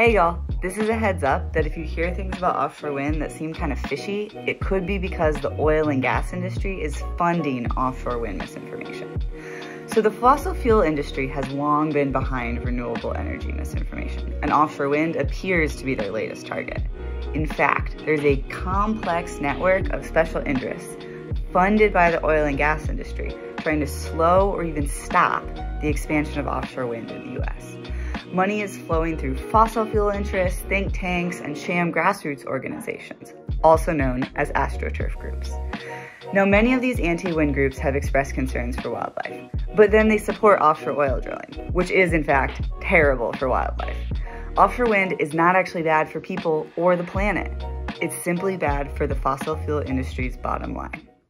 Hey y'all, this is a heads up that if you hear things about offshore wind that seem kind of fishy, it could be because the oil and gas industry is funding offshore wind misinformation. So the fossil fuel industry has long been behind renewable energy misinformation, and offshore wind appears to be their latest target. In fact, there's a complex network of special interests funded by the oil and gas industry trying to slow or even stop the expansion of offshore wind in the US. Money is flowing through fossil fuel interests, think tanks, and sham grassroots organizations, also known as astroturf groups. Now, many of these anti-wind groups have expressed concerns for wildlife, but then they support offshore oil drilling, which is in fact terrible for wildlife. Offshore wind is not actually bad for people or the planet. It's simply bad for the fossil fuel industry's bottom line.